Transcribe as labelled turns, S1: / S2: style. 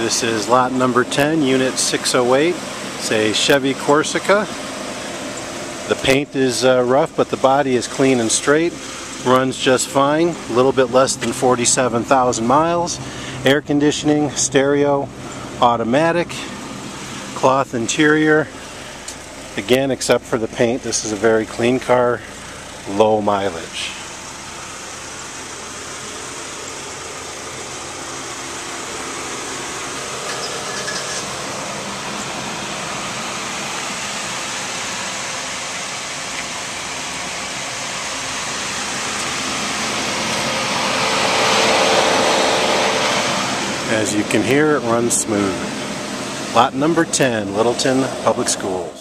S1: This is lot number 10, unit 608. It's a Chevy Corsica. The paint is uh, rough, but the body is clean and straight. Runs just fine, a little bit less than 47,000 miles. Air conditioning, stereo, automatic, cloth interior. Again, except for the paint, this is a very clean car, low mileage. As you can hear, it runs smooth. Lot number 10, Littleton Public Schools.